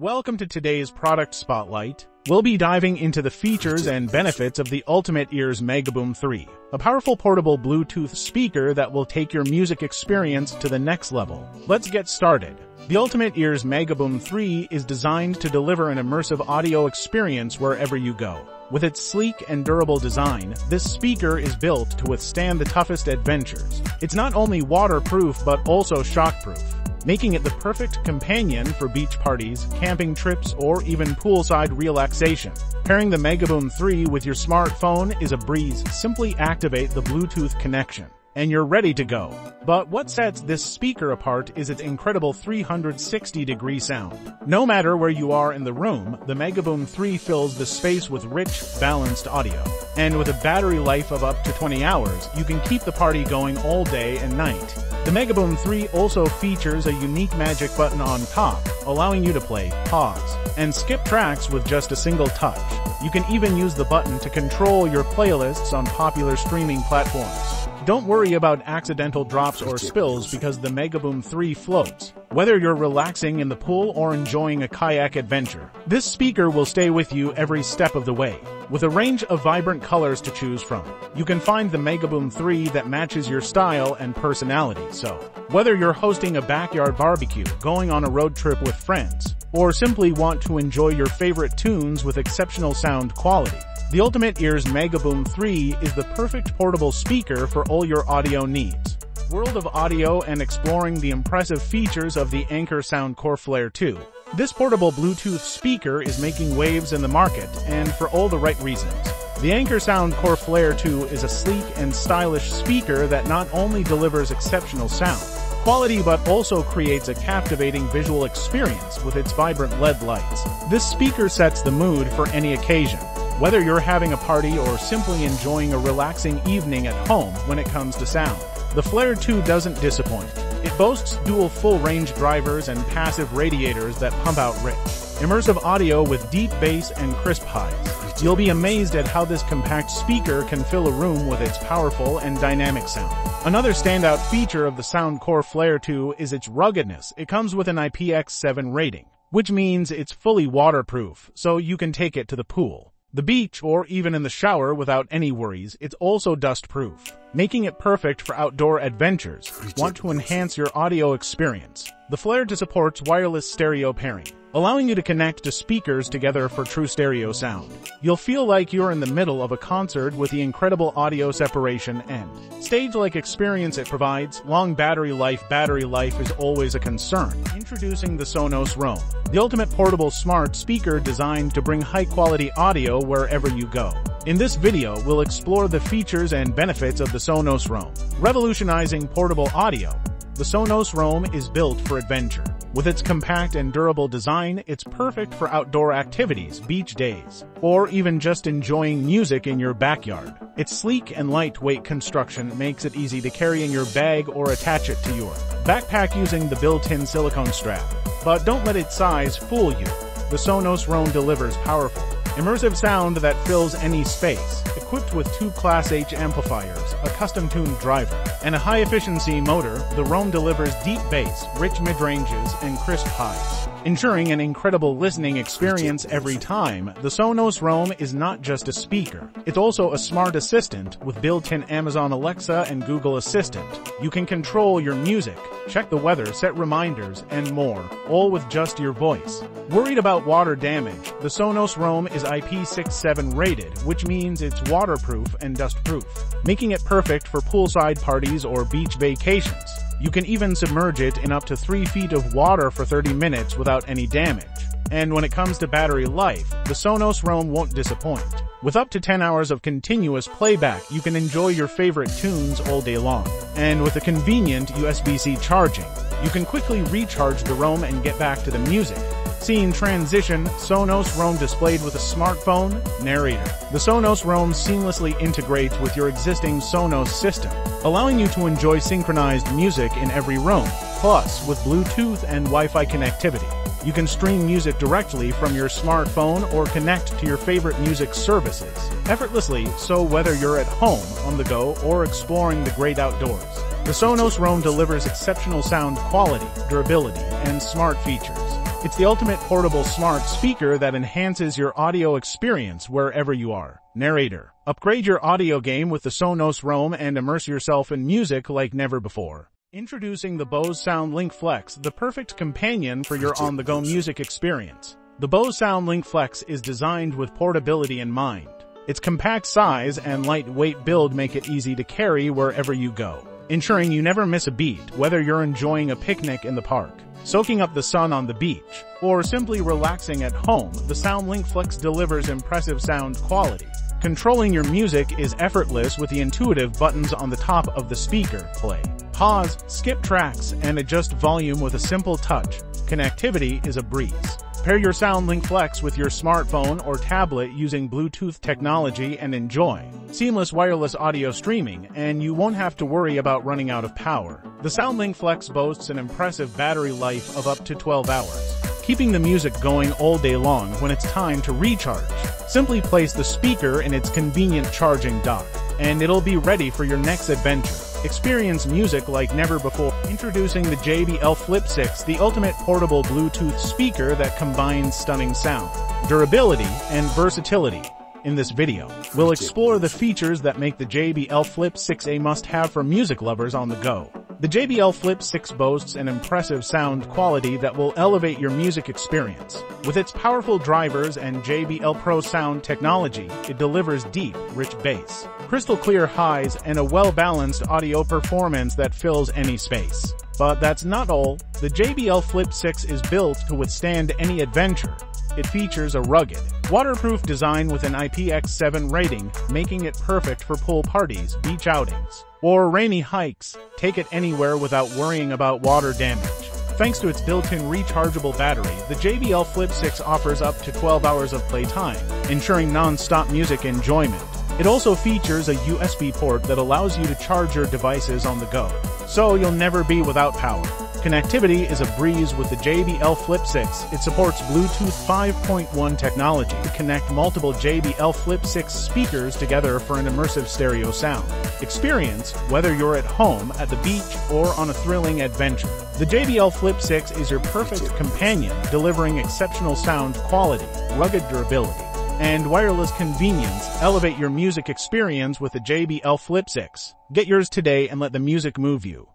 Welcome to today's product spotlight. We'll be diving into the features and benefits of the Ultimate Ears Megaboom 3, a powerful portable Bluetooth speaker that will take your music experience to the next level. Let's get started. The Ultimate Ears Megaboom 3 is designed to deliver an immersive audio experience wherever you go. With its sleek and durable design, this speaker is built to withstand the toughest adventures. It's not only waterproof but also shockproof making it the perfect companion for beach parties, camping trips, or even poolside relaxation. Pairing the Megaboom 3 with your smartphone is a breeze. Simply activate the Bluetooth connection and you're ready to go. But what sets this speaker apart is its incredible 360 degree sound. No matter where you are in the room, the Megaboom 3 fills the space with rich, balanced audio. And with a battery life of up to 20 hours, you can keep the party going all day and night. The Megaboom 3 also features a unique magic button on top, allowing you to play, pause, and skip tracks with just a single touch. You can even use the button to control your playlists on popular streaming platforms. Don't worry about accidental drops or spills because the Megaboom 3 floats. Whether you're relaxing in the pool or enjoying a kayak adventure, this speaker will stay with you every step of the way. With a range of vibrant colors to choose from, you can find the Megaboom 3 that matches your style and personality. So, whether you're hosting a backyard barbecue, going on a road trip with friends, or simply want to enjoy your favorite tunes with exceptional sound quality, the Ultimate Ears Megaboom 3 is the perfect portable speaker for all your audio needs. World of Audio and exploring the impressive features of the Anker Soundcore Flare 2. This portable Bluetooth speaker is making waves in the market, and for all the right reasons. The Anker Soundcore Flare 2 is a sleek and stylish speaker that not only delivers exceptional sound, quality but also creates a captivating visual experience with its vibrant LED lights. This speaker sets the mood for any occasion, whether you're having a party or simply enjoying a relaxing evening at home when it comes to sound, the Flare 2 doesn't disappoint. It boasts dual full-range drivers and passive radiators that pump out rich, immersive audio with deep bass and crisp highs. You'll be amazed at how this compact speaker can fill a room with its powerful and dynamic sound. Another standout feature of the Soundcore Flare 2 is its ruggedness. It comes with an IPX7 rating, which means it's fully waterproof, so you can take it to the pool the beach, or even in the shower without any worries, it's also dust-proof, making it perfect for outdoor adventures. Want to enhance your audio experience? The Flare 2 supports wireless stereo pairing, allowing you to connect to speakers together for true stereo sound. You'll feel like you're in the middle of a concert with the incredible audio separation and stage-like experience it provides. Long battery life Battery life is always a concern. Introducing the Sonos Roam, the ultimate portable smart speaker designed to bring high-quality audio wherever you go. In this video, we'll explore the features and benefits of the Sonos Roam, revolutionizing portable audio. The Sonos Roam is built for adventure. With its compact and durable design, it's perfect for outdoor activities, beach days, or even just enjoying music in your backyard. Its sleek and lightweight construction makes it easy to carry in your bag or attach it to your backpack using the built-in silicone strap. But don't let its size fool you. The Sonos Roam delivers powerful, immersive sound that fills any space. Equipped with two Class H amplifiers, a custom-tuned driver, and a high-efficiency motor, the Roam delivers deep bass, rich mid-ranges, and crisp highs, ensuring an incredible listening experience every time. The Sonos Roam is not just a speaker. It's also a smart assistant with built-in Amazon Alexa and Google Assistant. You can control your music, check the weather, set reminders, and more, all with just your voice. Worried about water damage? The Sonos Roam is IP67 rated, which means it's waterproof and dustproof, making it perfect for poolside parties or beach vacations. You can even submerge it in up to 3 feet of water for 30 minutes without any damage. And when it comes to battery life, the Sonos Roam won't disappoint. With up to 10 hours of continuous playback, you can enjoy your favorite tunes all day long. And with a convenient USB-C charging, you can quickly recharge the Roam and get back to the music. Scene transition, Sonos Roam displayed with a smartphone, narrator. The Sonos Roam seamlessly integrates with your existing Sonos system, allowing you to enjoy synchronized music in every room. Plus, with Bluetooth and Wi-Fi connectivity, you can stream music directly from your smartphone or connect to your favorite music services effortlessly, so whether you're at home, on the go, or exploring the great outdoors. The Sonos Roam delivers exceptional sound quality, durability, and smart features It's the ultimate portable smart speaker that enhances your audio experience wherever you are. Narrator. Upgrade your audio game with the Sonos Roam and immerse yourself in music like never before. Introducing the Bose SoundLink Flex, the perfect companion for your on-the-go music experience. The Bose SoundLink Flex is designed with portability in mind. Its compact size and lightweight build make it easy to carry wherever you go, ensuring you never miss a beat, whether you're enjoying a picnic in the park soaking up the sun on the beach, or simply relaxing at home, the SoundLink Flex delivers impressive sound quality. Controlling your music is effortless with the intuitive buttons on the top of the speaker. Play, pause, skip tracks, and adjust volume with a simple touch. Connectivity is a breeze. Pair your SoundLink Flex with your smartphone or tablet using Bluetooth technology and enjoy seamless wireless audio streaming, and you won't have to worry about running out of power. The SoundLink Flex boasts an impressive battery life of up to 12 hours, keeping the music going all day long when it's time to recharge. Simply place the speaker in its convenient charging dock, and it'll be ready for your next adventure. Experience music like never before. Introducing the JBL Flip 6, the ultimate portable Bluetooth speaker that combines stunning sound, durability, and versatility. In this video, we'll explore the features that make the JBL Flip 6 a must-have for music lovers on the go. The JBL Flip 6 boasts an impressive sound quality that will elevate your music experience. With its powerful drivers and JBL Pro sound technology, it delivers deep, rich bass, crystal clear highs, and a well-balanced audio performance that fills any space. But that's not all. The JBL Flip 6 is built to withstand any adventure. It features a rugged, waterproof design with an IPX7 rating, making it perfect for pool parties, beach outings, or rainy hikes, take it anywhere without worrying about water damage. Thanks to its built-in rechargeable battery, the JBL Flip 6 offers up to 12 hours of playtime, ensuring non-stop music enjoyment. It also features a USB port that allows you to charge your devices on the go, so you'll never be without power. Connectivity is a breeze with the JBL Flip 6. It supports Bluetooth 5.1 technology to connect multiple JBL Flip 6 speakers together for an immersive stereo sound. Experience whether you're at home, at the beach, or on a thrilling adventure. The JBL Flip 6 is your perfect companion, delivering exceptional sound quality, rugged durability, and wireless convenience. Elevate your music experience with the JBL Flip 6. Get yours today and let the music move you.